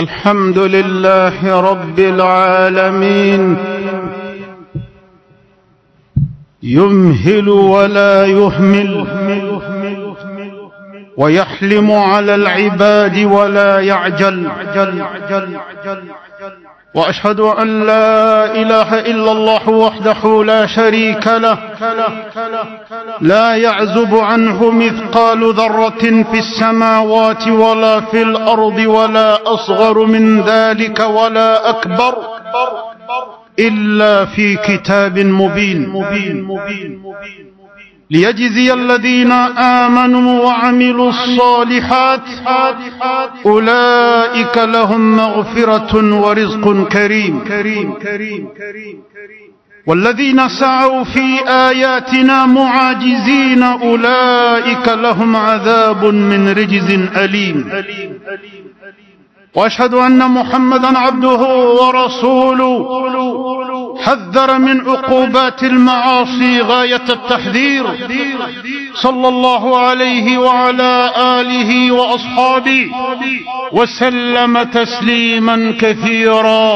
الحمد لله رب العالمين يمهل ولا يهمل ويحلم على العباد ولا يعجل وأشهد أن لا إله إلا الله وحده لا شريك له لا يعزب عنه مثقال ذرة في السماوات ولا في الأرض ولا أصغر من ذلك ولا أكبر إلا في كتاب مبين ليجزي الذين آمنوا وعملوا الصالحات أولئك لهم مغفرة ورزق كريم والذين سعوا في آياتنا معاجزين أولئك لهم عذاب من رجز أليم وأشهد أن محمدا عبده ورسوله حذر من عقوبات المعاصي غاية التحذير صلى الله عليه وعلى آله وأصحابه وسلم تسليما كثيرا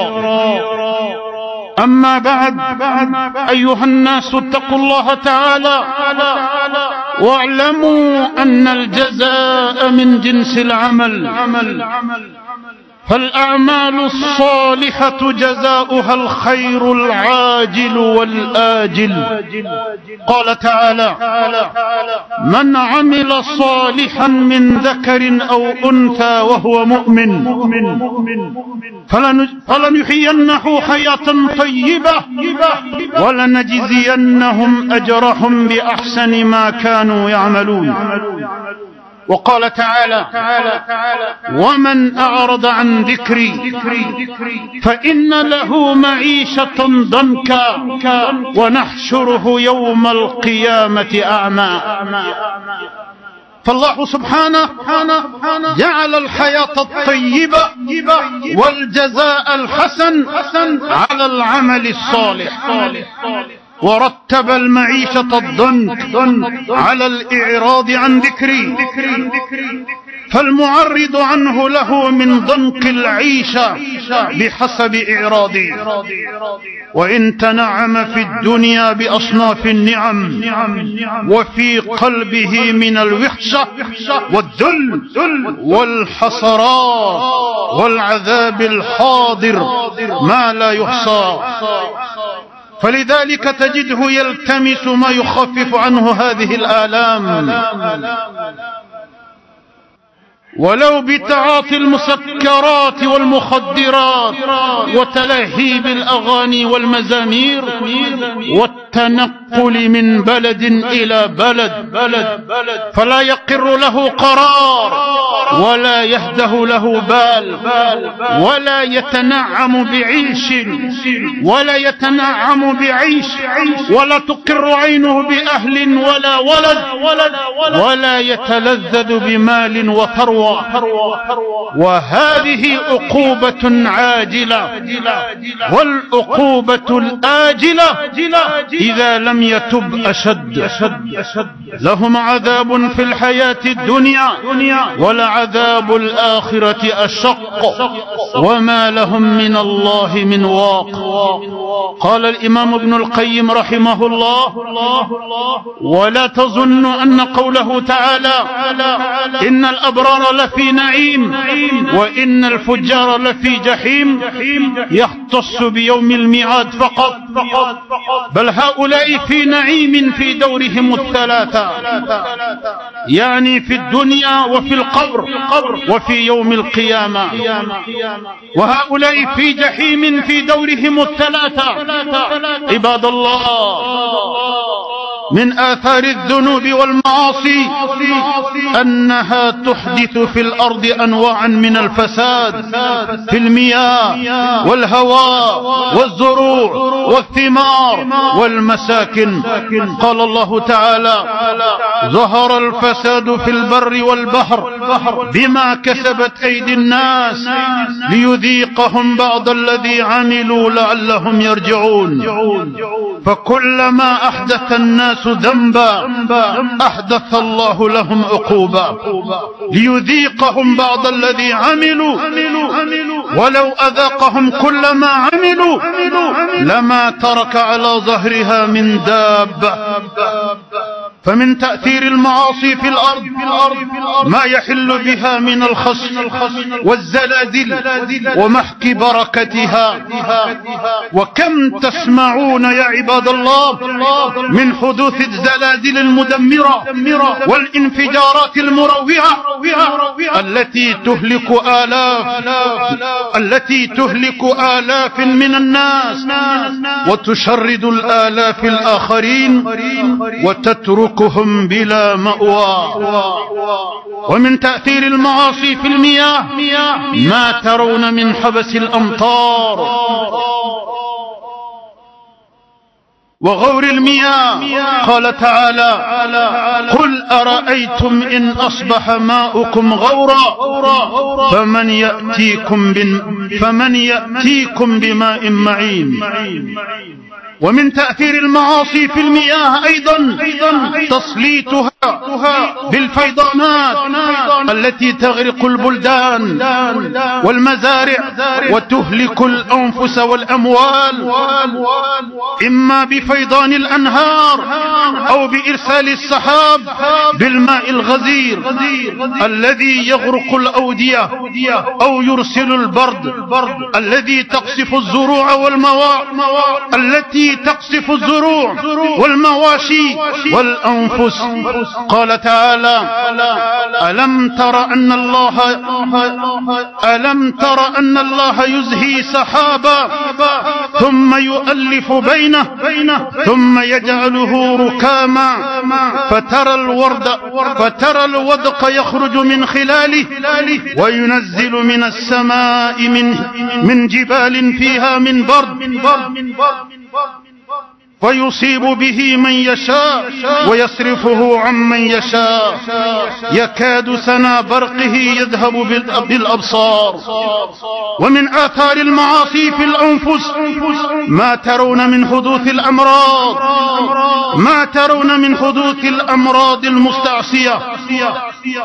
أما بعد أيها الناس اتقوا الله تعالى واعلموا أن الجزاء من جنس العمل فالأعمال الصالحة جزاؤها الخير العاجل والآجل قال تعالى من عمل صالحا من ذكر أو أنثى وهو مؤمن فلنحيينه حياة طيبة ولنجزينهم أجرهم بأحسن ما كانوا يعملون وقال تعالى ومن أعرض عن ذكري فإن له معيشة ضنكا ونحشره يوم القيامة أعمى فالله سبحانه جعل الحياة الطيبة والجزاء الحسن على العمل الصالح ورتب المعيشة الضنك على الإعراض عن ذكري فالمعرض عنه له من ضنك العيشة بحسب إعراضي وإن تنعم في الدنيا بأصناف النعم وفي قلبه من الوحشة والذل والحسرات والعذاب الحاضر ما لا يحصى فلذلك تجده يلتمس ما يخفف عنه هذه الآلام ولو بتعاطي المسكرات والمخدرات وتلهيب الأغاني والمزامير والتنقل من بلد إلى بلد فلا يقر له قرار ولا يهده له بال ولا يتنعم بعيش ولا يتنعم بعيش ولا تقر عينه بأهل ولا ولد ولا يتلذذ بمال وثروة وهذه عقوبة عاجلة والعقوبة الآجلة إذا لم يتب أشد لهم عذاب في الحياة الدنيا ولعذاب الآخرة أشق وما لهم من الله من واق قال الإمام ابن القيم رحمه الله ولا تظن أن قوله تعالى إن الأبرار لفي نعيم وإن الفجار لفي جحيم يختص بيوم الميعاد فقط بل هؤلاء في نعيم في دورهم الثلاثة يعني في الدنيا وفي القبر وفي يوم القيامة وهؤلاء في جحيم في دورهم الثلاثة عباد الله من آثار الذنوب والمعاصي أنها تحدث في الأرض أنواعا من الفساد في المياه والهواء والزروع والثمار والمساكن قال الله تعالى ظهر الفساد في البر والبحر بما كسبت أيدي الناس ليذيقهم بعض الذي عملوا لعلهم يرجعون فكلما أحدث الناس ذنبا أحدث الله لهم عقوبا ليذيقهم بعض الذي عملوا ولو أذاقهم كل ما عملوا لما ترك على ظهرها من دابة فمن تأثير المعاصي في الأرض, ما يحل بها من الخصم والزلازل ومحك بركتها وكم تسمعون يا عباد الله من حدوث الزلازل المدمرة والانفجارات المروعة التي تهلك آلاف التي تهلك آلاف من الناس وتشرد الآلاف الآخرين وتترك يتركهم بلا مأوى ومن تأثير المعاصي في المياه ما ترون من حبس الأمطار وغور المياه قال تعالى قل أرأيتم إن أصبح ماؤكم غورا فمن يأتيكم, فمن يأتيكم بماء معين ومن تأثير المعاصي في المياه أيضا تسليطها بالفيضانات التي تغرق البلدان والمزارع وتهلك الأنفس والأموال إما بفيضان الأنهار أو بإرسال السحاب بالماء الغزير الذي يغرق الأودية أو يرسل البرد الذي تقصف الزروع والمواء التي تقصف الزروع والمواشي والأنفس قال تعالى ألم تر أن الله ألم تر أن الله يزهي سحابا ثم يؤلف بينه ثم يجعله ركاما فترى الورد فترى الودق يخرج من خلاله وينزل من السماء من من جبال فيها من برد فيصيب به من يشاء ويصرفه عمن يشاء يكاد سنا برقه يذهب بالأبصار ومن آثار المعاصي في الأنفس ما ترون من حدوث الأمراض ما ترون من حدوث الأمراض المستعصية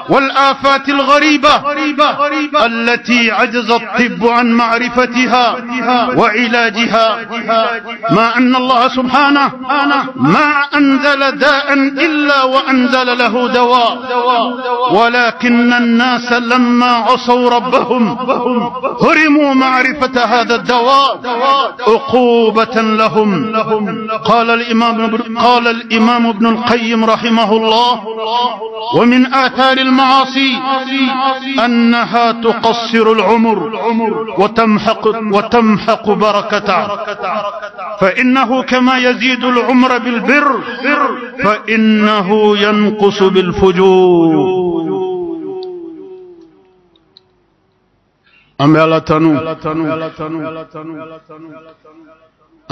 والآفات الغريبة التي عجز الطب عن معرفتها وعلاجها ما أن الله سبحانه ما أنزل داء إلا وأنزل له دواء ولكن الناس لما عصوا ربهم هرموا معرفة هذا الدواء عقوبة لهم قال الإمام قال الإمام ابن القيم رحمه الله ومن آثار ارتكال المعاصي أنها تقصر العمر وتمحق, وتمحق بركته فإنه كما يزيد العمر بالبر فإنه ينقص بالفجور أم يلا تنو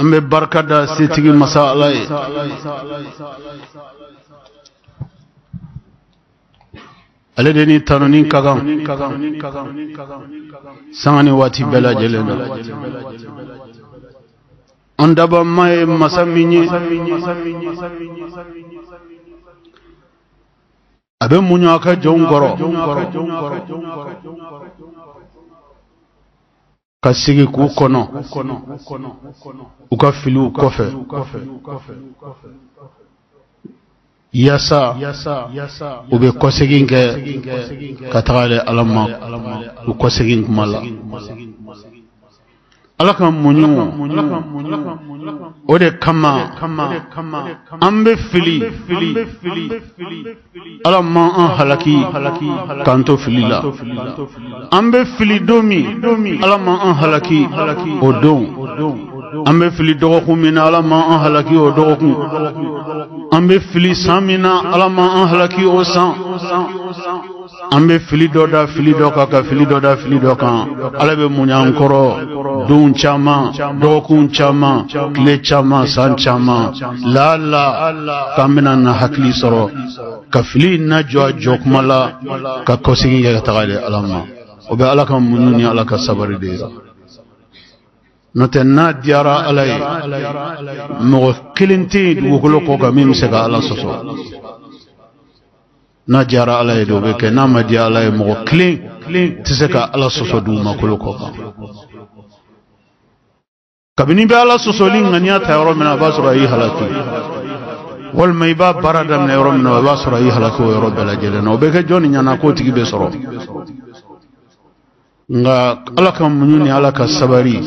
أم an bɛ barika da ale de ni tanu ni ka kan sanga ni waati bɛɛ lajɛlen na an dabama ye masa min ye a bɛ muɲu a ka jɔnw kɔrɔ ka sigi k'u kɔnɔ u ka filiw kɔfɛ yasa u be kɔsegin kɛ ka taga ale ala ma u kɔsegin kuma la ala ka muɲu o de kama an bɛ fili ala ma an halaki k'an to fili la an bɛ fili don min ala ma an halaki o don an bɛ fili dɔgɔkun min na ala ma an halaki o dɔgɔkun an be fili san min na ala ma an halaki o san an be fili dɔ da fili dɔ kan ka fili dɔ da fili dɔ kan ala bɛ muɲan kɔrɔ don caman dɔgɔkun caman tile caman san caman laala k'an bena na hakili sɔrɔ ka fili na jɔ a jɔ kuma la ka kɔsegin kɛ ka taga di ala ma o bɛ ala ka muɲu ni ala ka sabari de ye n'o tɛ n'a diyara ala ye mɔgɔ kelen tɛ yen dugukolo kɔ kan min bɛ se ka ala sɔsɔ n'a diyara ala ye de o bɛ kɛ n'a ma diya ala ye mɔgɔ kelen tɛ se ka ala sɔsɔ dugumakolo kɔ kan kabini bɛ ala sɔsɔli ŋaniya ta yɔrɔ min a b'a sɔrɔ a y'i halaki walima i b'a baara daminɛ yɔrɔ min na a b'a sɔrɔ a y'i halaki o yɔrɔ bɛɛ lajɛlen na o bɛ kɛ jɔn ni nga ala ka muɲu ni ala ka sabari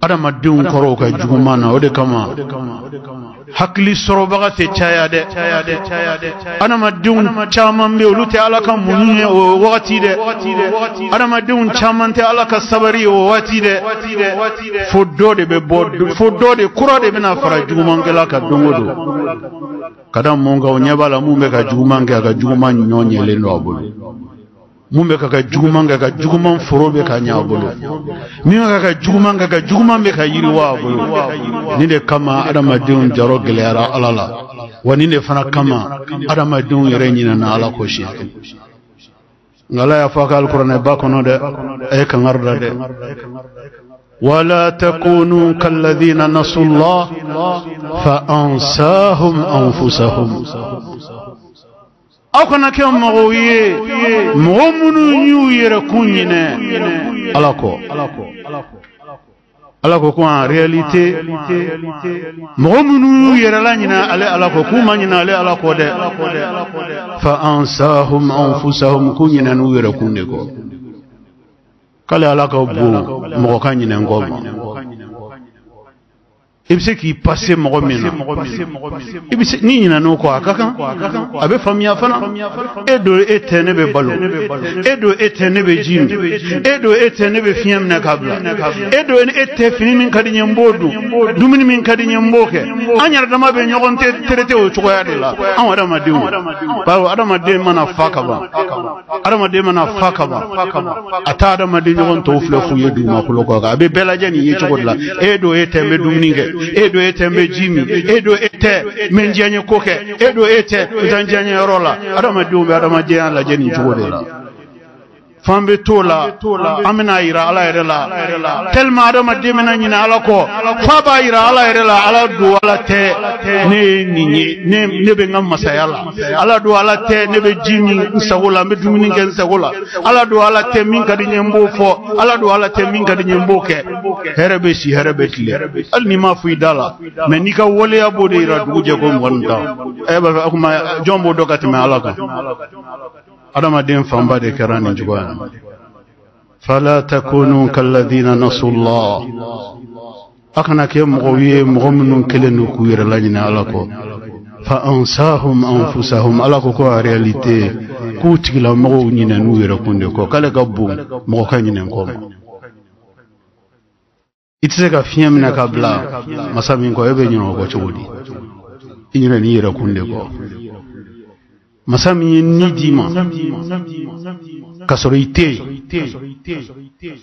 adamadenw kɔrɔ ka juguman na o de kama hakili sɔrɔbaga tɛ caya dɛ adamadenw caman be olu tɛ ala ka muɲu ye o wagati dɛ adamadenw caman tɛ ala ka sabari o wagati dɛ fo dɔ de be bɔ fo dɔ de kura de bena fara jugumankɛla ka dongo do ka da mun ka o ɲɛ b'a la mun bɛ ka juguman kɛ a ka juguman ɲɔ ɲɛlen don a bolo mun kaka ka ka juguman ka ka juguman foro bɛ ka ɲa a juguman juguman kama adamadenw jaro gɛlɛyara ala la wa nine fana kama adama yɛrɛ ɲinana njina na ala koshi nka ala y'a faka a ka alikuranɛ ba kɔnɔ dɛ ولا تكونوا كالذين نسوا الله فأنساهم أنفسهم aw kana kɛ mɔgɔ ye mɔgɔ minnu y'u yɛrɛ kun ɲinɛ ala kɔ ala ko ko réalité mɔgɔ minnu y'u yɛrɛla ɲinɛ ale ala kɔ k'u ma ɲinɛ ale ala kɔ dɛ fa ansahum anfusahum k'u ɲinɛ n'u yɛrɛ kun de kɔ k'ale ala ka bon mɔgɔ ka ɲinɛ kɔ ma i se k'i pase mɔgɔ min na n'i ɲinɛ n'o kɔ a ka kan a bɛ faamuya fana e do e tɛ ne bɛ balo e do e tɛ ne bɛ ji min e do e tɛ ne bɛ fiɲɛ minɛ k'a bila e e tɛ fini min ka di n ye n b'o dun dumuni min ka di n ye n b'o kɛ an yɛrɛ dama bɛ ɲɔgɔn terete o cogoya de la anw adamadenw bawo adamaden mana fa ka ban adamaden mana fa ka ban a t'a adamaden ɲɔgɔn tɔw filɛ f'u ye dugumakolo kɔ a bɛ bɛɛ lajɛ nin ye cogo de la e don e tɛ n bɛ dumuni kɛ edo ete mbe jimi ete min koke edo ete tan adama yorola aɗama diwɓe jeni jeeyan la fambe tola amina ira ala yɛrɛ la ma adamaden na ɲinɛ ala kɔ f'a b'a yira ala yɛrɛ la ala du ala tɛ ne ye ni ne be n masayala masaya la ala du ala tɛ ne bɛ jimi min n sago la n dumuni kɛ n sago la ala du ala tɛ min ka di n b'o fɔ ala du ala tɛ min ka di n ye kɛ hɛrɛ si hɛrɛ tle tile hali n'i m'a fuida da la me n'i ka wole b'o ira yira dugu jɛ ko mɔgɔ e ta b'a akuma jɔn b'o dɔn ka ala kan adamaden fanba de kɛra nin cogoya fala takunu kalladina nasullah a kana kɛ mɔgɔw ye mɔgɔ minnu kelen do k'u yɛrɛ laɲini ala kɔ fa ansahum anfusahum ala ko ko a k'u tigilamɔgɔw ɲinɛn'u yɛrɛ kun de kɔ k'ale ka bon mɔgɔ ka ɲinɛn kɔ ma i tɛ se ka fiɲɛ minɛ ka bila masa min kɔ e bɛ ɲinɛ o kɔ cogo di i ɲinɛ n'i yɛrɛ kun de kɔ masa min ye ni d'i ma ka sɔrɔ i tɛ yen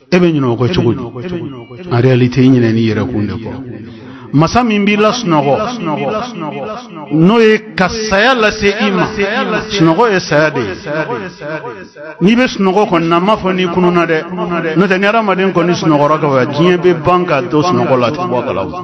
e bɛ ɲinɛ o kɔ cogo di en réalité i ɲinɛ n'i yɛrɛ kun de kɔ masa min b'i lasunɔgɔ n'o ye ka saya lase i ma sunɔgɔ ye saya de ye n'i bɛ sunɔgɔ kɔni na n m'a fɔ n'i kununa dɛ n'o tɛ ni hadamaden kɔni sunɔgɔra ka ban diɲɛ bɛ ban ka to sunɔgɔ la a tɛ bɔ a kalama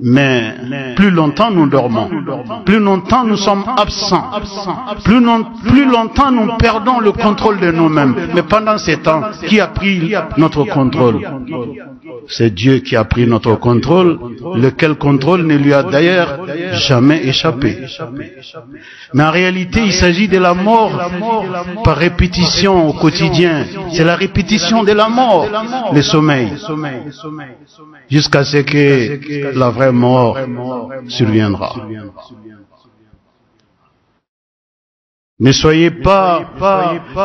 Mais plus longtemps nous dormons, plus longtemps nous sommes absents, plus, non, plus longtemps nous perdons le contrôle de nous-mêmes. Mais pendant ces temps, qui a pris notre contrôle C'est Dieu qui a pris notre contrôle, lequel contrôle ne lui a d'ailleurs jamais échappé. Mais en réalité, il s'agit de la mort par répétition au quotidien. C'est la répétition de la mort, le sommeil, jusqu'à ce que la vraie mort surviendra. Ne soyez pas,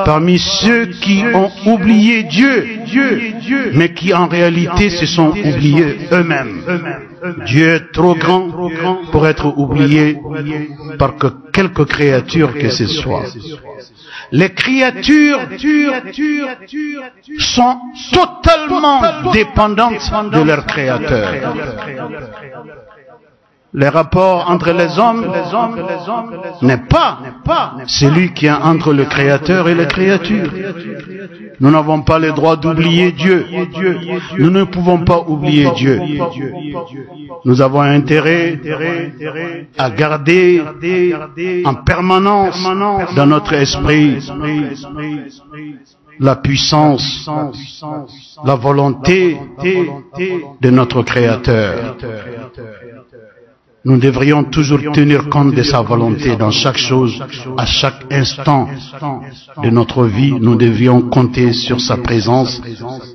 parmi ceux qui ont oublié Dieu, mais qui en réalité se sont oubliés eux-mêmes. Dieu est trop grand pour être oublié par quelque créature que ce soit. Les créatures sont totalement dépendantes de leur créateur le rapport entre les hommes, n'est pas celui qui est entre le Créateur et les créatures. Nous n'avons pas le droit d'oublier Dieu. Nous ne pouvons pas oublier Dieu. Nous avons intérêt à garder en permanence dans notre esprit la puissance, la volonté de notre Créateur. Nous devrions toujours tenir compte de sa volonté dans chaque chose, à chaque instant de notre vie. Nous devions compter sur sa présence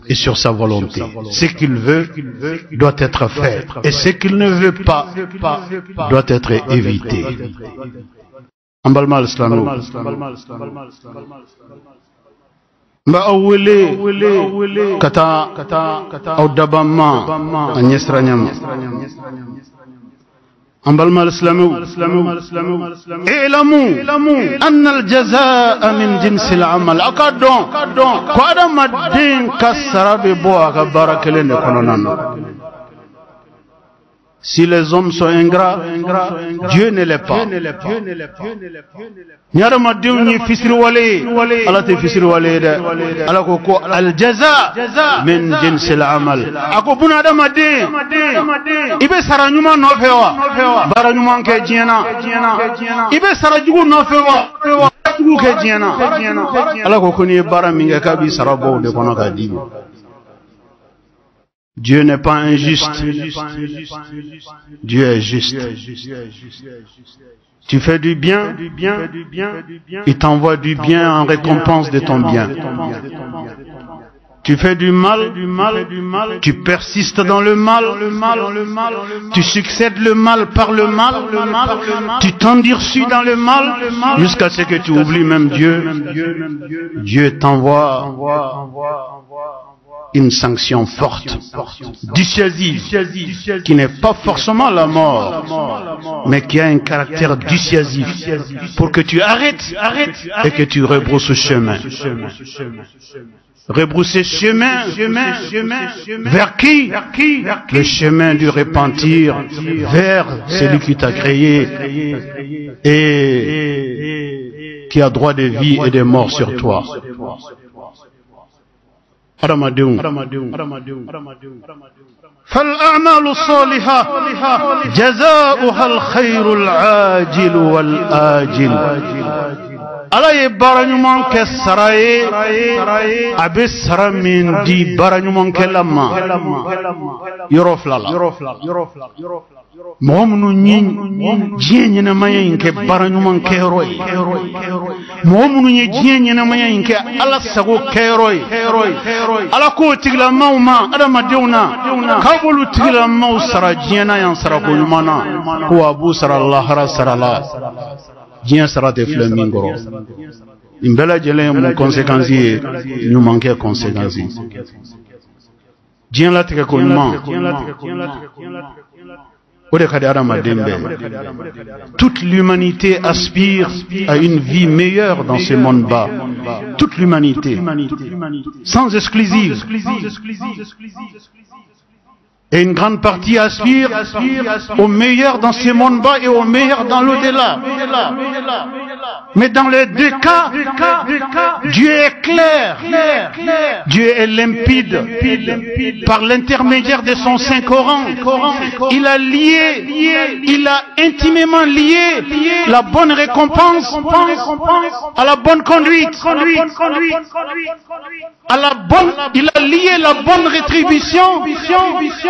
et sur sa volonté. Ce qu'il veut doit être fait et ce qu'il ne veut pas doit être évité. kata kata أمبل مال اسلمو إعلمو أن الجزاء من جنس العمل أكادون قادم الدين كسر ببوا أكبر كلين يكونون نانو Si les hommes sont ingrats, Dieu ne l'est pas. ɲadamadenw ni fitiriwale ye Allah te fitiriwale ye dɛ ala ko ko aljaza min jinsil amal ako buna adamaden de bɛ sara ɲuman Ibe wa baara ɲuman kɛ diɲɛ na sara jugu nɔfɛ wa jugu kɛ diɲɛ na ko ko n'i ye baara min k'a b'i sara de kono k'a Dieu n'est pas injuste. Dieu est juste. Tu fais du bien, il t'envoie du bien en récompense de ton bien. Tu fais du mal, du mal, du mal. Tu persistes dans le mal, Tu succèdes le mal par le mal, le mal. Tu t'endurcis dans le mal, jusqu'à ce que tu oublies même Dieu. Dieu t'envoie une sanction forte, dissuasive, qui n'est pas forcément la mort, mais qui a un caractère dissuasif, pour que tu arrêtes et que tu rebrousses chemin. Rebrousser chemin, vers qui Le chemin du repentir, vers celui qui t'a créé et qui a droit de vie et de mort sur toi. رمضان فالأعمال الصالحة جزاؤها الخير العاجل والآجل ألا يبارني من كسرائي أبي سر من دي بارني من كلمة يروف لالا يروف لالا يروف لالا mɔgɔ minnu diɲɛ ɲɛnamaya in kɛ baara ɲuman kɛyɔrɔ ye mɔgɔ minnu ye diɲɛ ɲɛnamaya in kɛ ala sago ke ye ala k'o tigilamaw ma adamadenw na k'a b'olu tigilamaw sara diɲɛ na yan sara ɲuman na ko a b'u sara lahara sarala diɲɛ sara tɛ filɛ min kɔrɔ nin bɛɛ lajɛlen ye mu kɔnsekansi ye ɲumankɛ kɔnsekansi diɲɛ latigɛ ko Toute l'humanité aspire à une vie meilleure dans ce monde bas. Toute l'humanité. Sans exclusive. Et une grande partie aspire au meilleur dans ces monde bas et au meilleur dans l'au-delà. Mais dans les deux cas, Dieu est clair. Dieu est limpide par l'intermédiaire de son Saint-Coran. Il a lié, il a intimement lié la bonne récompense à la bonne conduite. À la bonne, il a lié la bonne rétribution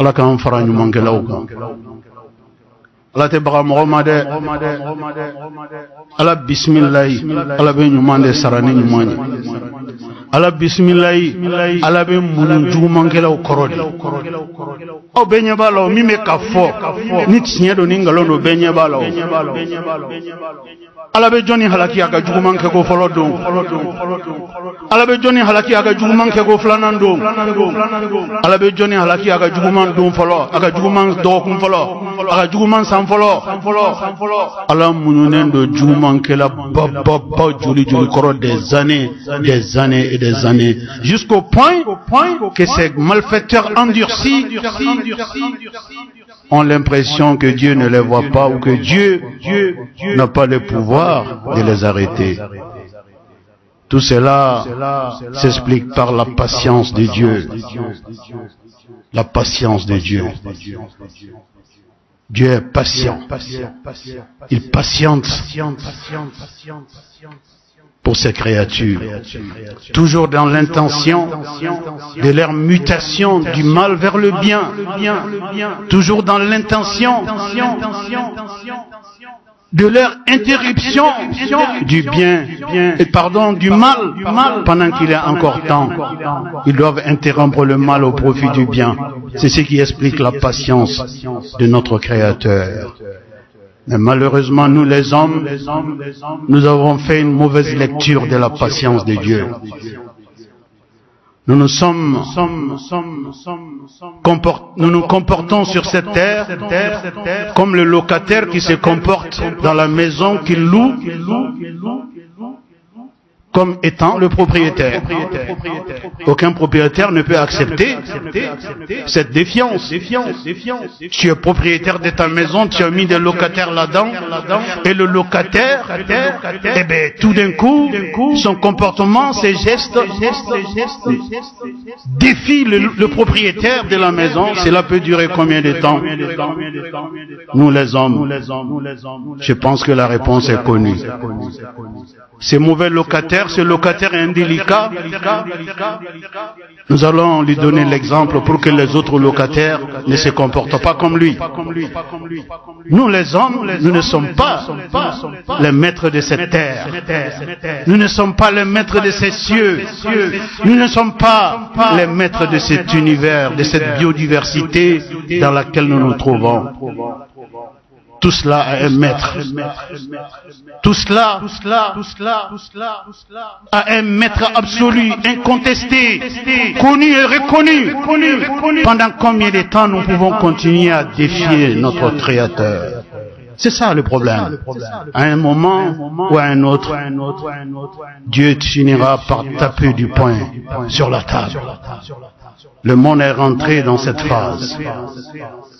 ala k'an fara ɲumankɛlaw kan ala tɛ baga mɔgɔ ma dɛ ala bisimilayi ala bɛ ɲuman de sara ni ɲuman ye ala bisimilayi ala bɛ mun jugumankɛlaw kɔrɔ de aw bɛɛ ɲɛ b'a la min bɛ ka fɔ ni tiɲɛ don ni nkalon don bɛɛ ɲɛ b'a la ala be jɔni halaki a ka juguman kɛ ko fɔlɔ don ala bɛ jɔnni halaki a ka juguman kɛ ko filanan don ala bɛ jɔnni halaki a ka juguman don fɔlɔ a ka juguman dɔgɔkun fɔlɔ a ka juguman san fɔlɔ ala muɲunen don jugumankɛla bababa joli joli kɔrɔ des années des années années, jusqu'au point que ces malfaiteurs endurcis ont l'impression que Dieu ne les voit pas ou que Dieu, n'a pas le pouvoir de les arrêter. Tout cela s'explique par la patience de Dieu. La patience de Dieu. Dieu est patient. Il patiente pour ces créatures, toujours dans l'intention de leur mutation du mal vers le bien, toujours dans l'intention de leur interruption du bien et pardon du mal pendant qu'il est encore temps. Ils doivent interrompre le mal au profit du bien. C'est ce qui explique la patience de notre Créateur. Mais malheureusement, nous les hommes, nous avons fait une mauvaise lecture de la patience de Dieu. Nous nous sommes, nous nous comportons sur cette terre, comme le locataire qui se comporte dans la maison qu'il loue comme étant le propriétaire. Aucun propriétaire ne peut accepter cette défiance. Tu es propriétaire de ta maison, tu as mis des locataires là-dedans, et le locataire, eh ben, tout d'un coup, son comportement, ses gestes, défient le, le propriétaire de la maison. Cela peut durer combien de temps Nous les hommes, je pense que la réponse est connue. Ces mauvais locataires, ce locataire indélicat, nous allons lui donner l'exemple pour que les autres locataires ne se comportent pas comme lui. Nous les hommes, nous ne sommes pas les maîtres de cette terre. Nous ne sommes pas les maîtres de ces cieux. Nous ne sommes pas les maîtres de cet univers, de cette biodiversité dans laquelle nous nous trouvons. Tout cela à un maître. Tout cela à un maître absolu, incontesté, connu et reconnu. Pendant combien de temps nous pouvons continuer à défier notre Créateur c'est ça le problème. À un moment ou à un autre, Dieu finira par taper du poing sur la table. Le monde est rentré dans cette phase.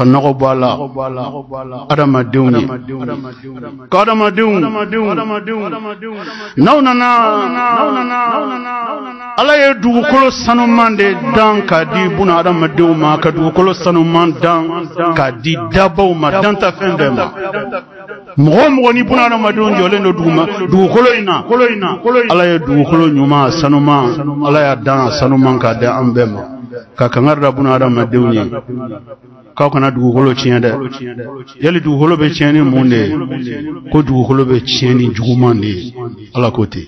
ka nɔgɔ bɔ a la adamadenw ye ka adamadenw n'aw nana ala ye dugukolo sanuman de dan k'a di buna adamadenw ma ka dugukolo sanuman dan k'a di dabaw ma danta fɛn bɛɛ ma mɔgɔ o mɔgɔ ni buna adamadenw jɔlen do duguma dugukolo in na ala ye dugukolo ɲuman sanuman ala y'a dan a sanuman k'a di an bɛɛ ma ka kanga da buna adamadenw ye k'aw kana dugukolo tiɲɛ dɛ yali dugukolo be tiɲɛ ni mun de ye ko dugukolo be tiɲɛ ni juguman de ye ala ko ten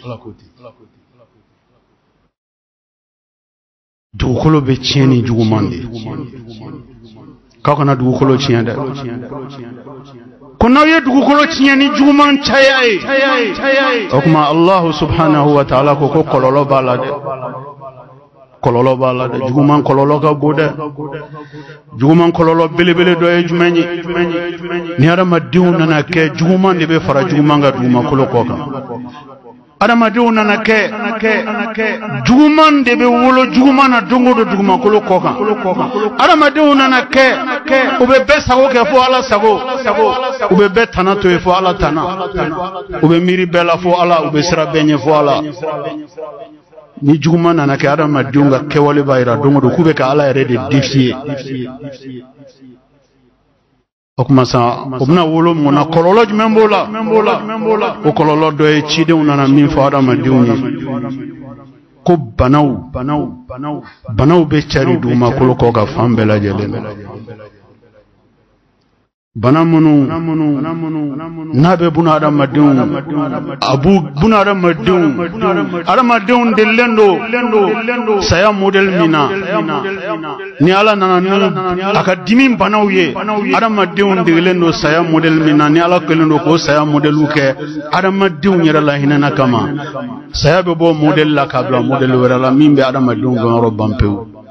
dugukolo bɛ tiɲɛ ni juguman de k'aw kana dugukolo tiɲɛ dɛ ko n'aw ye dugukolo tiɲɛ ni juguman caya ye o tuma alahu subhanahu wa taala ko ko kɔlɔlɔ b'a la dɛ kololo b'a la dɛ juguman kololo ka bon dɛ juguman kɔlɔlɔ belebele dɔ ye jumɛn ye ni adamadenw nana kɛ juguman de bɛ fara juguman ka dugumakolo kɔ kan adamadenw nana kɛ juguman de be wolo juguman na do o don dugumakolo kɔ arama diu nana kɛ u bɛ be sago ke fo ala sago u be bɛɛ tana to yen fo ala tana u bɛ miiri bɛɛ fo ala u bɛ sira benye ɲɛ fo ala ni juguman nana kɛ adamadenw ka kɛwale b'a yira don o don k'u bɛ ka ala yɛrɛ de defiye o kuma sa o bɛna wolo mun na kɔlɔlɔ jumɛn b'o la o kɔlɔlɔ dɔ ye cidenw nana min fɔ adamadenw ye ko banaw banaw banaw bɛ cari dugumakolo kɔ ka fan bɛɛ lajɛlen na bana minnu n'a bɛ bunahadamadenw a b'u bunahadamadenw adamadenw delilen don saya modèle min na ni ala nana ni a ka dimi banaw ye adamadenw delilen do saya modèle min na ni ala kelen do k'o saya modèle kɛ adamadenw yɛrɛ la hinɛna kama saya bɛ bɔ modèle la k'a bila modèle wɛrɛ la min bɛ adamadenw dɔnyɔrɔ ban pewu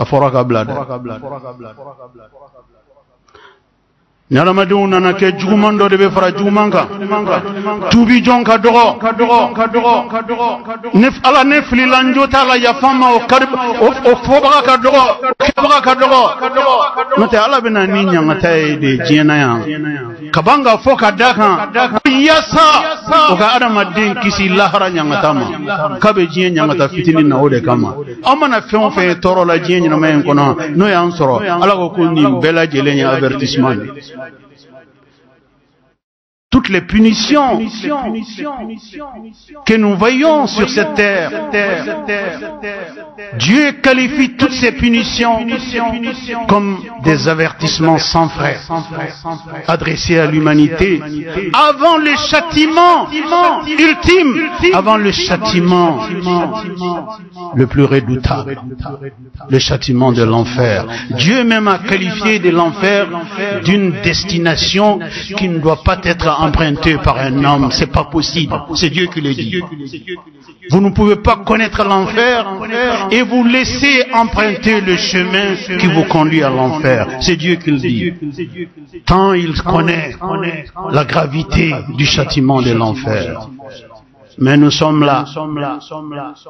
Afuraka blada. Afuraka blada. Afuraka blada. Afuraka blada. ni adamadenw nana kɛ juguman dɔ de bɛ fara juguman kan tubi jɔn ka dɔgɔ ala ne filila n jo t'a la yafan ma o fɔbaga ka dɔgɔ kɛbaga ka dɔgɔ n'o tɛ ala bɛna ni ɲagata ye de diɲɛna yan ka ban ka fɔ ka da kan yaasa o ka adamaden kisi lahara ɲagata ma k'a bɛ diɲɛ ɲagata fitinin na o de kama aw mana fɛn o fɛn ye tɔɔrɔ la diɲɛ ɲɛnama in kɔnɔ n'o y'an sɔrɔ ala ko ko nin bɛɛ lajɛlen ye avertissement ye Gracias. toutes les punitions, que nous voyons sur cette terre. Dieu qualifie toutes ces punitions comme des avertissements sans frais adressés à l'humanité avant le châtiment ultime, avant le châtiment le plus redoutable, le châtiment de l'enfer. Dieu même a qualifié de l'enfer d'une destination qui ne doit pas être emprunté par un homme, c'est pas possible. C'est Dieu qui le dit. Vous ne pouvez pas connaître l'enfer et vous laisser emprunter le chemin qui vous conduit à l'enfer. C'est Dieu qui le dit. Tant il connaît la gravité du châtiment de l'enfer. Mais nous sommes là,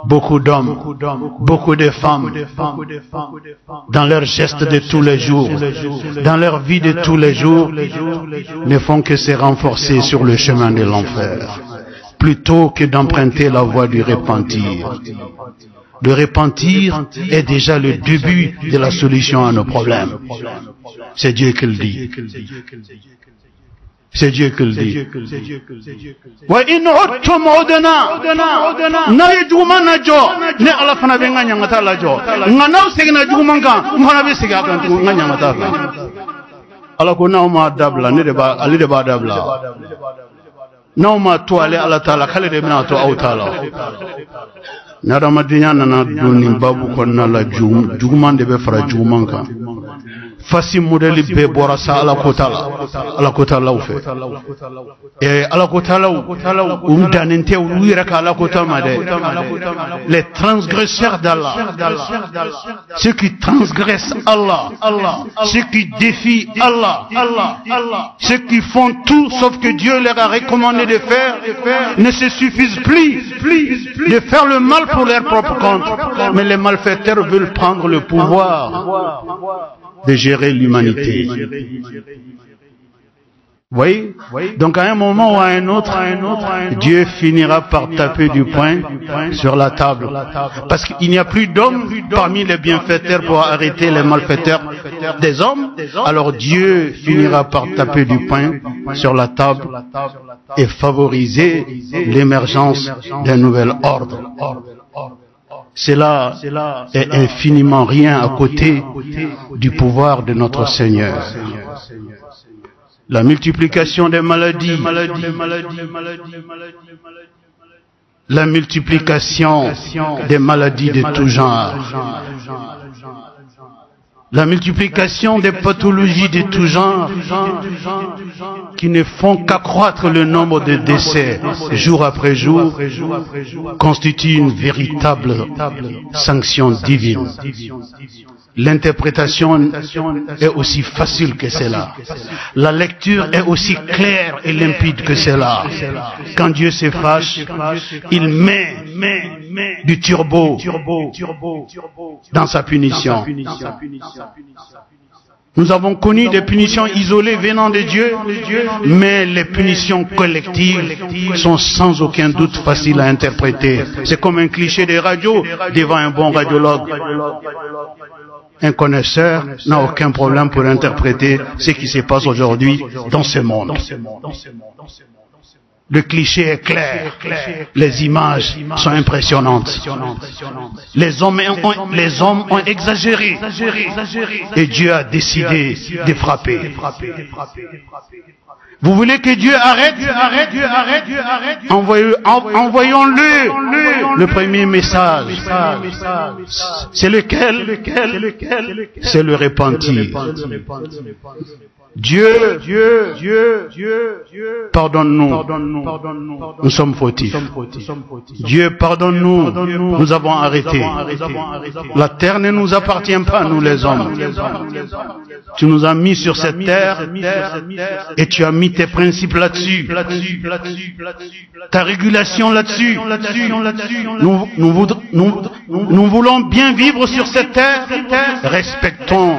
beaucoup d'hommes, beaucoup de femmes, dans leurs gestes de tous les jours, dans leur vie de tous les jours, ne font que se renforcer sur le chemin de l'enfer, plutôt que d'emprunter la voie du repentir. Le repentir est déjà le début de la solution à nos problèmes. C'est Dieu qui le dit. سجيكلدي وإن عدتم عدنا نريد من نجو نألفنا بين غنيا مثلا جو غناو سجنا جو مانكا مانا بيسجى كان تو غنيا مثلا الله كنا وما دبلا نريبا ألي دبا دبلا نوما توالي على تالا خلي دبنا تو أو تالا نرى مدينة نانا دوني بابو كنا لا جو جو مان دبى فرا جو مانكا les transgresseurs d'Allah ceux qui transgressent Allah ceux qui défient Allah ceux qui font tout sauf que Dieu leur a recommandé de faire ne se suffisent plus de faire le mal pour leur propre compte mais les malfaiteurs veulent prendre le pouvoir de gérer l'humanité. Oui. Donc à un moment ou à un autre, Dieu finira par taper du poing sur la table. Parce qu'il n'y a plus d'hommes parmi les bienfaiteurs pour arrêter les malfaiteurs des hommes. Alors Dieu finira par taper du poing sur la table et favoriser l'émergence d'un nouvel ordre. Cela est infiniment rien à côté du pouvoir de notre Seigneur. La multiplication des maladies, la multiplication des maladies de tout genre, la multiplication des pathologies de tout genre qui ne font qu'accroître le nombre de décès jour après jour constitue une véritable sanction divine. L'interprétation est aussi facile que cela. La lecture est aussi claire et limpide que cela. Quand Dieu se fâche, il met du turbo dans sa punition. Nous avons connu des punitions isolées venant de Dieu, mais les punitions collectives sont sans aucun doute faciles à interpréter. C'est comme un cliché des radios devant un bon radiologue. Un connaisseur n'a aucun problème pour interpréter ce qui se passe aujourd'hui dans ce monde. Le cliché est clair. Les images sont impressionnantes. Les hommes ont, exagéré. Et Dieu a décidé de frapper. Vous voulez que Dieu arrête, Dieu arrête, Dieu arrête, Dieu arrête. Envoyons-le le premier message. C'est lequel C'est le repentir. Dieu, Dieu, Dieu, Dieu, pardonne-nous. Pardonne-nous. nous sommes fautifs. Dieu, pardonne-nous. Nous avons arrêté. La terre ne nous appartient pas, nous les hommes. Tu nous as mis sur cette terre et tu as mis tes principes là-dessus. Ta régulation là-dessus. Nous, nous, nous voulons bien vivre sur cette terre. Respectons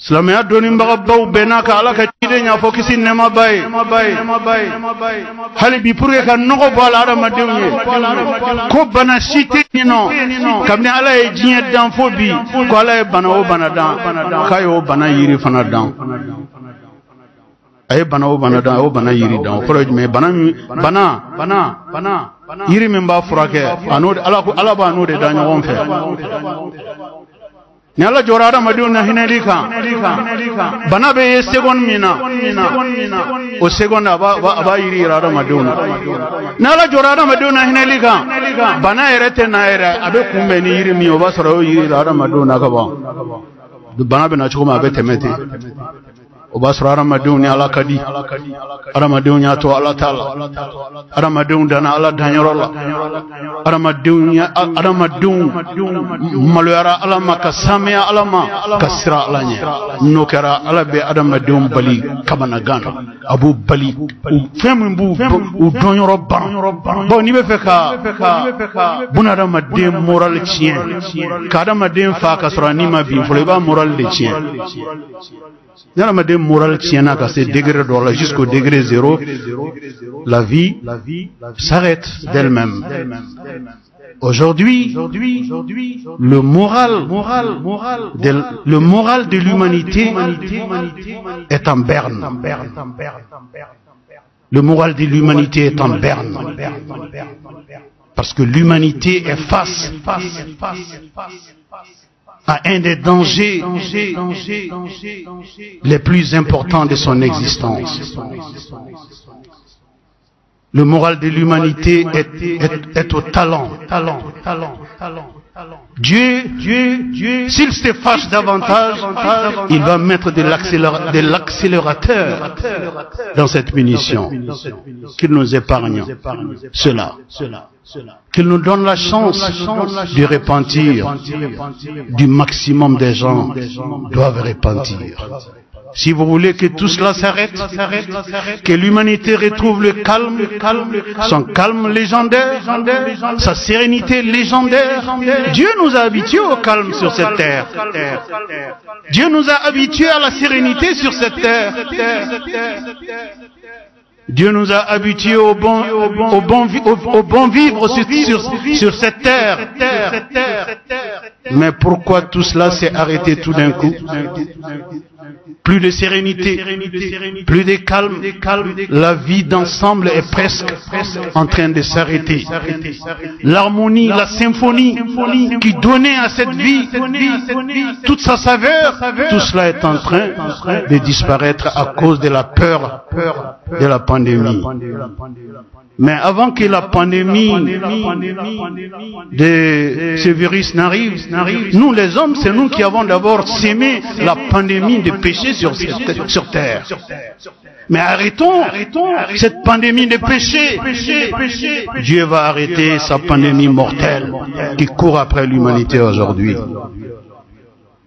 silamɛya dɔnnibagabaw na ka ala ka ciden ɲafɔ kisi nɛma ba ye hali bi pour ke ka nɔgɔ bɔ ala adamadenw ye ko bana si tɛ yen kabini ala ye jiɲɛ dan fo bi ko ala ye bana o bana dan k'a y'o bana yiri fana dan a ye bana o bana dan a y'o bana yiri dan o kɔrɔ ye jumɛn ye bana min bana bana yiri min b'a furakɛ a n'o ala ko ala b'a n'o de da ɲɔgɔn fɛ नेला जोरारा मडियो नहीं ने लिखा बना बे ये सेगोन मीना ओ सेगोन अबा अबा इरी रारा मडियो नेला जोरारा मडियो नहीं ने लिखा बना एरते ना एरा अबे कुम्बे नी इरी मी ओबा सरो इरी रारा मडियो ना कबा बना बे ना चुको माबे तेमेती o b'a sɔrɔ adamadenw ni ala ka di adamadenw y'a to ala t'a la adamadenw danna ala danyɔrɔ la adamadenw ye adamadenw maloyara ala ma ka sanuya ala ma ka sira ala ɲɛ n'o kɛra ala bɛ adamadenw bali kamanagan na a b'u bali fɛn min b'u u dɔnyɔrɔ ban bawo n'i bɛ fɛ ka bunadamaden moral tiɲɛ ka adamaden fa ka sɔrɔ a n'i ma bin fɔlɔ i b'a moral de tiɲɛ Ni adamaden moral tiɲɛna à se degré la jusqu'au degré zéro, la vie s'arrête d'elle-même. Aujourd'hui, le moral, de, le moral de l'humanité est en berne. Le moral de l'humanité est en berne. Parce que l'humanité est face, face, face, face à un des dangers les plus importants de son existence. Le moral de l'humanité est, au talent. talent, talent, talent. Dieu, Dieu, Dieu s'il se fâche davantage, il va mettre de l'accélérateur dans cette munition. Qu'il nous épargne cela qu'il nous donne la chance de repentir du maximum des gens doivent repentir. Si vous voulez que tout cela s'arrête, que l'humanité retrouve le calme, son calme légendaire, sa sérénité légendaire, Dieu nous a habitués au calme sur cette terre. Dieu nous a habitués à la sérénité sur cette terre. Dieu nous a habitués au bon, au bon, au bon, au bon vivre sur, sur, sur cette terre. Sur cette terre. Mais pourquoi tout cela s'est arrêté tout d'un coup Plus de sérénité, plus de calme. La vie d'ensemble est presque en train de s'arrêter. L'harmonie, la symphonie qui donnait à cette vie toute sa saveur, tout cela est en train de disparaître à cause de la peur de la pandémie. Mais avant que la pandémie de ce virus n'arrive, nous les hommes, c'est nous qui avons d'abord sémé la pandémie de péché sur, sur terre. Mais arrêtons, cette pandémie de péché. Dieu va arrêter sa pandémie mortelle qui court après l'humanité aujourd'hui.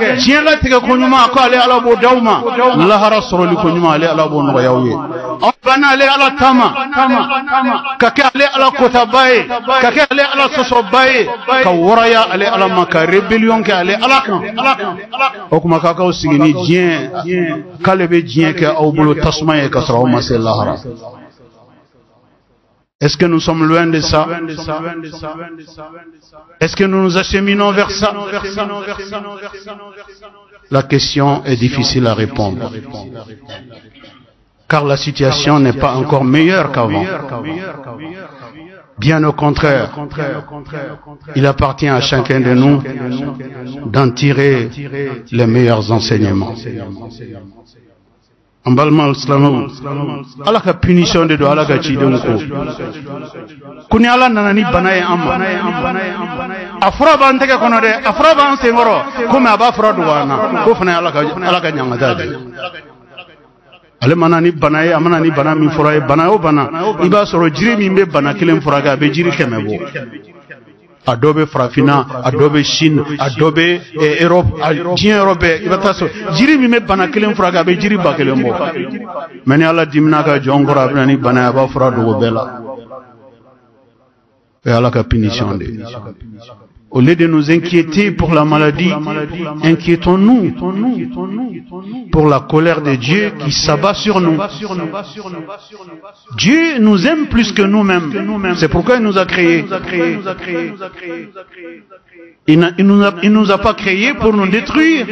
kɛ tiɲɛ latigɛ koɲuman k'ale ala b'o d'aw ma lahara sɔrɔli koɲuman ale ala b'o nɔgɔya aw ye aw banna ale ala taama ka kɛ ale ala kotaba ye ka kɛ ale ala sɔsɔba ye ka waraya ale ala ma ka rebellion kɛ ale ala kan o kuma k'a k'aw sigi ni diɲɛ k'ale bɛ diɲɛ kɛ aw bolo tasuma ye ka sɔrɔ aw ma se lahara Est-ce que nous sommes loin de ça Est-ce que nous nous acheminons vers ça La question est difficile à répondre. Car la situation n'est pas encore meilleure qu'avant. Bien au contraire, il appartient à chacun de nous d'en tirer les meilleurs enseignements. an balima silamaw ala ka punition de don ala ka cidenw ko ko ni ala nana ni bana ye an ma a fura b'an tɛgɛ kɔnɔ dɛ a fura b'an sen kɔrɔ komi a b'a fura dogo an na ko fana ala ka ala ka de ale mana ni bana ye a mana ni bana min fɔra ye bana o bana i b'a sɔrɔ jiri min bɛ bana kelen furakɛ a bɛ jiri kɛmɛ bɔ a dɔ bɛ farafina a dɔ bɛ sini a dɔ bɛ erɔpu a diɲɛ yɔrɔ bɛɛ i bɛ taa sɔrɔ jiri min bɛ bana kelen furakɛ a bɛ jiri ba kelen bɔ mɛ ni ala dimina ka jɔn kɔrɔ a bɛ na ni bana ye a b'a fura dogo bɛɛ la o ye ala ka pinisiyɔn de ye Au lieu de nous inquiéter pour la maladie, inquiétons-nous pour la colère de Dieu qui s'abat sur nous. Dieu nous aime plus que nous-mêmes. C'est pourquoi il nous a créés. Il, nous a, nous a pas créés pour nous détruire.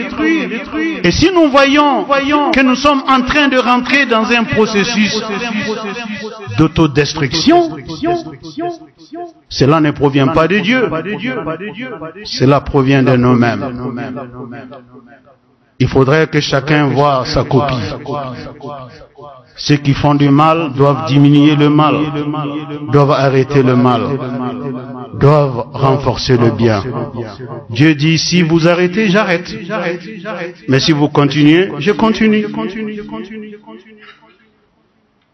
Et si nous voyons que nous sommes en train de rentrer dans un processus d'autodestruction, cela ne provient pas de Dieu. Cela provient de nous-mêmes. Il faudrait que chacun voie sa copie. Ceux qui font du mal doivent diminuer le mal, doivent arrêter le mal, doivent renforcer le bien. Dieu dit, si vous arrêtez, j'arrête. Mais si vous continuez, je continue.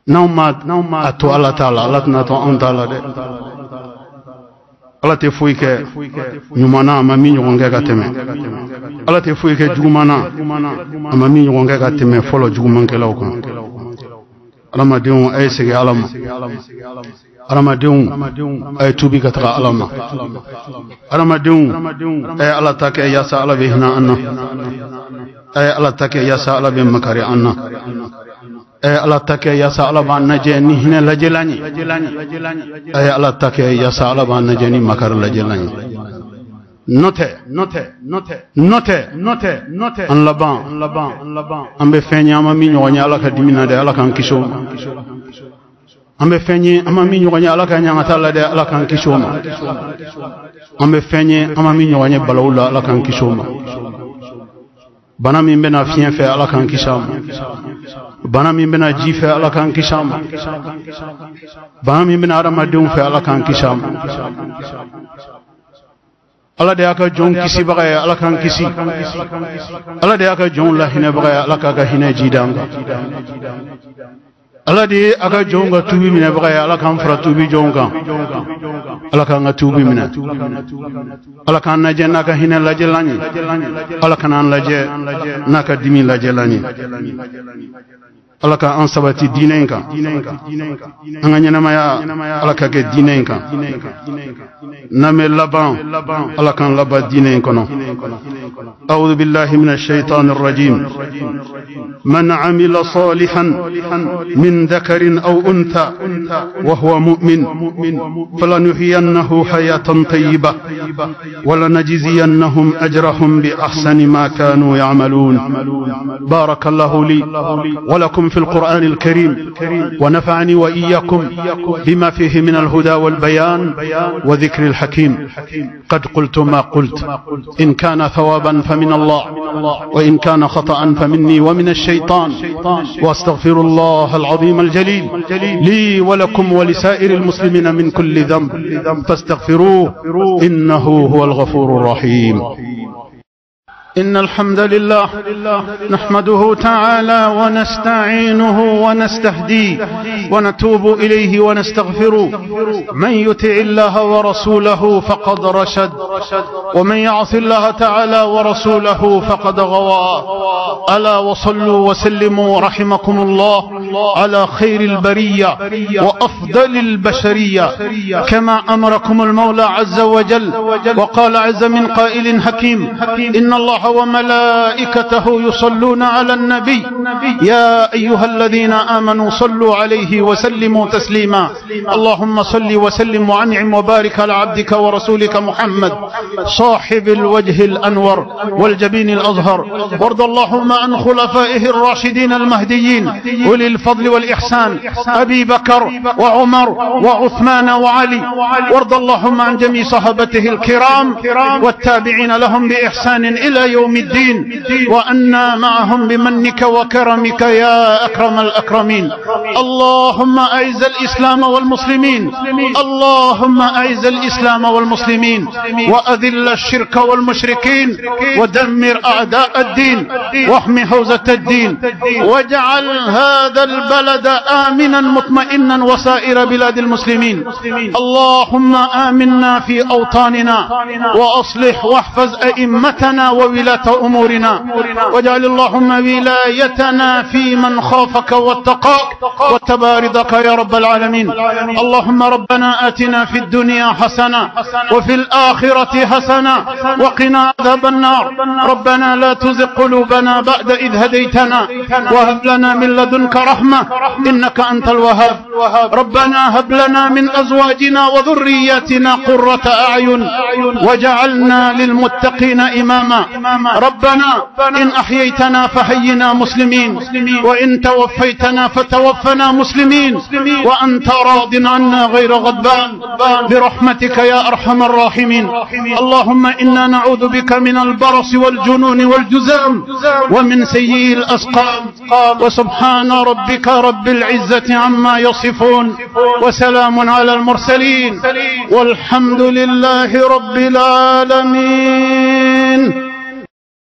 Non, à toi, ala tɛ foyi kɛ ɲuman na a ma min ɲɔgɔn kɛ ka tɛmɛ ala tɛ foyi kɛ juguman na a ma min ɲɔgɔn kɛ ka tɛmɛ fɔlɔ jugumankɛlaw kan adamadenw a ye segin ala ma adamadenw a ye tubi ka taga ala ma adamadenw a ye ala ta kɛ yaasa ala bɛ hinɛ an na a ye ala ta kɛ yaasa ala bɛ makari an na اے اللہ تک یا سالبان نجینی ہنے لجلانی اے اللہ تک یا سالبان makar مکر لجلانی note note note note note note an laban an laban an laban an bɛ fɛn ye an ma ala ka dimi de ala k'an kisi o ma an bɛ fɛn ye an ma ala ka ɲaŋata la dɛ ala k'an kisi o ma an bɛ fɛn ye an ma min ala k'an kisi ma bana min bena fiɲɛ fɛ ala k'an kisa ma bana min bena ji fɛ ala k'an kisa ma bana min bena adamadenw fɛ ala k'an kisa ma ala de y'a ka jɔn kisibaga ye ala k'an kisi ala de y'a ka jɔnw lahinɛbaga ye ala k'a ka hinɛ ji d'an kan ala di ye jongga ka jɔnw ka tubi minɛbaga ye ya, ala k'an jongga, tubi kan ala k'an ka tubi mina ala k'an lajɛ n'a ka hinɛ lajɛlan ye ala kan'an lajɛ n'a ka dimi lajɛlan ye ala ka an sabati diinɛ in kan an ka ɲɛnamaya ala ka kɛ diinɛ in kan n'an bɛ laban ala k'an laban diinɛ in kɔnɔ أعوذ بالله من الشيطان الرجيم من عمل صالحا من ذكر أو أنثى وهو مؤمن فلنحيينه حياة طيبة ولنجزينهم أجرهم بأحسن ما كانوا يعملون بارك الله لي ولكم في القرآن الكريم ونفعني وإياكم بما فيه من الهدى والبيان وذكر الحكيم قد قلت ما قلت إن كان ثوابا فمن الله وإن كان خطأ فمني ومن الشيطان وأستغفر الله العظيم الجليل لي ولكم ولسائر المسلمين من كل ذنب فاستغفروه إنه هو الغفور الرحيم إن الحمد لله نحمده تعالى ونستعينه ونستهديه ونتوب إليه ونستغفره من يطع الله ورسوله فقد رشد ومن يعص الله تعالى ورسوله فقد غوى ألا وصلوا وسلموا رحمكم الله على خير البرية وأفضل البشرية كما أمركم المولى عز وجل وقال عز من قائل حكيم إن الله الله وملائكته يصلون على النبي يا أيها الذين آمنوا صلوا عليه وسلموا تسليما اللهم صل وسلم وأنعم وبارك على عبدك ورسولك محمد صاحب الوجه الأنور والجبين الأزهر وارض اللهم عن خلفائه الراشدين المهديين أولي الفضل والإحسان أبي بكر وعمر وعثمان وعلي وارض اللهم عن جميع صحابته الكرام والتابعين لهم بإحسان إلى يوم الدين وأنا معهم بمنك وكرمك يا أكرم الأكرمين اللهم أعز الإسلام والمسلمين اللهم أعز الإسلام والمسلمين وأذل الشرك والمشركين ودمر أعداء الدين واحم حوزة الدين واجعل هذا البلد آمنا مطمئنا وسائر بلاد المسلمين اللهم آمنا في أوطاننا وأصلح واحفظ أئمتنا وولايتنا ولاة أمورنا واجعل اللهم ولايتنا في من خافك واتقاك وتباردك يا رب العالمين اللهم ربنا آتنا في الدنيا حسنة وفي الآخرة حسنة وقنا عذاب النار ربنا لا تزغ قلوبنا بعد إذ هديتنا وهب لنا من لدنك رحمة إنك أنت الوهاب ربنا هب لنا من أزواجنا وذرياتنا قرة أعين وجعلنا للمتقين إماما ربنا إن أحييتنا فحينا مسلمين وإن توفيتنا فتوفنا مسلمين وأنت راض عنا غير غضبان برحمتك يا أرحم الراحمين اللهم إنا نعوذ بك من البرص والجنون والجزام ومن سيئ الأسقام وسبحان ربك رب العزة عما يصفون وسلام على المرسلين والحمد لله رب العالمين